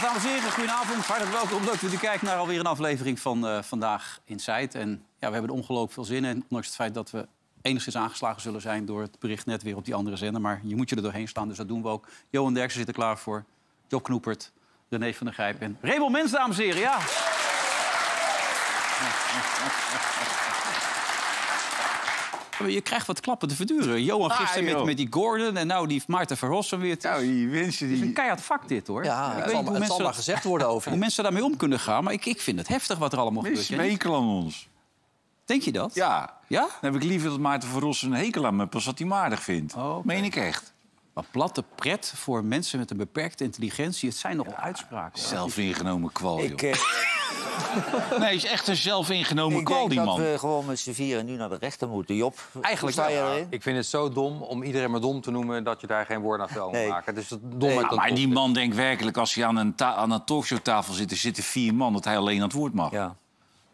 Dames en heren, goedenavond. Hartelijk welkom. Leuk dat u kijkt naar alweer een aflevering van eh, Vandaag Inside. En ja, we hebben er ongelooflijk veel zin in. Ondanks het feit dat we enigszins aangeslagen zullen zijn... door het bericht net weer op die andere zender. Maar je moet je er doorheen slaan, dus dat doen we ook. Johan Derksen zit er klaar voor. Job Knoepert, René van der Grijp en Raymond Mens, dames en heren. Ja. Je krijgt wat klappen te verduren. Johan Ah, gisteren met, joh. met die Gordon en nou die Maarten Verrossen weer. Het is, Nou, die mensen het is een die... keihard vak dit, hoor. Ja, Ik het weet zal, het zal maar gezegd worden over hoe mensen daarmee om kunnen gaan. Maar ik, ik vind het heftig wat er allemaal gebeurt. Mensen niet? hekelen aan ons. Denk je dat? Ja. Ja? Dan heb ik liever dat Maarten van Rossum een hekel aan me... pas wat hij me aardig vindt. Oh. Meen ik echt. Maar platte pret voor mensen met een beperkte intelligentie. Het zijn nogal uitspraken. hoor. Zelfingenomen kwal, Ik, joh. eh, Nee, hij is echt een zelfingenomen ik kwal, denk die dat man. we gewoon met z'n vieren nu naar de rechter moeten. Job, Eigenlijk sta je wel, erin? Ik vind het zo dom om iedereen maar dom te noemen dat je daar geen woord aan vuil Nee. maken. Dus dat dom Ja, maar die man denkt werkelijk, als hij aan een, ta- aan een talkshowtafel zit... er zitten vier man, dat hij alleen aan het woord mag. Ja.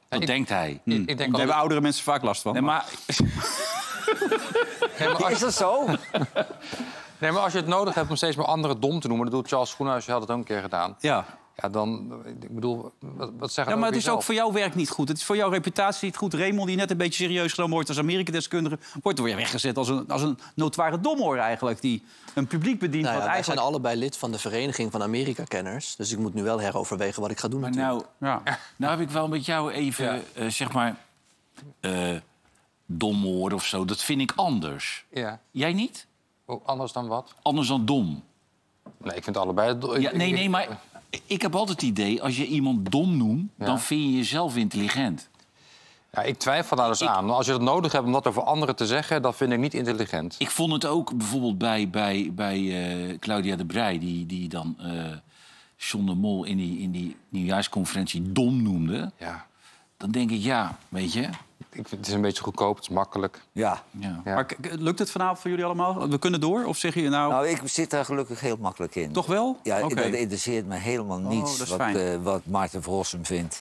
Dat ik- denkt hij. Ik, ik denk Daar al, hebben oudere mensen vaak last van. Nee, maar nee, maar als, Is dat zo? nee, maar als je het nodig hebt om steeds maar anderen dom te noemen... dat doet Charles Schoenhuis, had het ook een keer gedaan. Ja. Ja, dan, ik bedoel, wat, wat zeggen ja, maar het is ook voor jouw werk niet goed. Het is voor jouw reputatie niet goed. Raymond, die net een beetje serieus genomen wordt als Amerika-deskundige... wordt weer weggezet als een, als een notoire domhoor eigenlijk... die een publiek bedient Nou ja, wat wij eigenlijk... zijn allebei lid van de Vereniging van Amerika-kenners. Dus ik moet nu wel heroverwegen wat ik ga doen. maar natuurlijk. nou, Ja. nou heb ik wel met jou even, Ja. eh, zeg maar... eh dom horen of zo. Dat vind ik anders. Ja, Jij niet? Oh, anders dan wat? Anders dan dom. Nee, ik vind allebei... Ja, nee, nee, maar ik heb altijd het idee... als je iemand dom noemt, Ja. dan vind je jezelf intelligent. Ja, ik twijfel daar dus aan. Als je het nodig hebt om dat over anderen te zeggen... dat vind ik niet intelligent. Ik vond het ook bijvoorbeeld bij, bij, bij eh, Claudia de Brij... die, die dan John de Mol in die, in die nieuwjaarsconferentie dom noemde. Ja, Dan denk ik, ja, weet je... ik vind, het is een beetje goedkoop, het is makkelijk. Ja. Ja. Maar lukt het vanavond voor jullie allemaal? We kunnen door? Of zeg je nou, Nou, ik zit daar gelukkig heel makkelijk in. toch wel? Ja, Oké. dat interesseert me helemaal niets dat is wat, eh, wat Maarten Vrossum vindt.